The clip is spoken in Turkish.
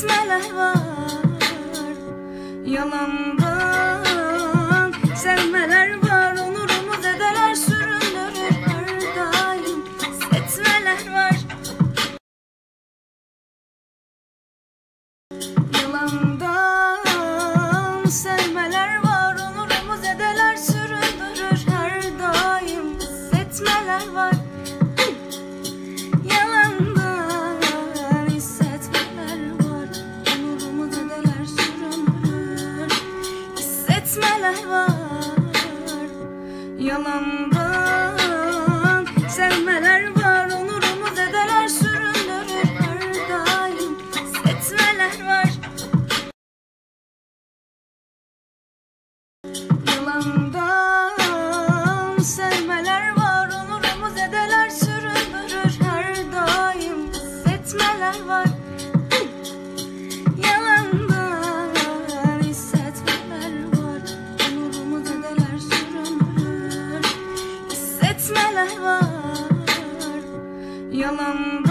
kesmeler var. Yalanda Hissetmeler var. Yalandan sevmeler Yalandan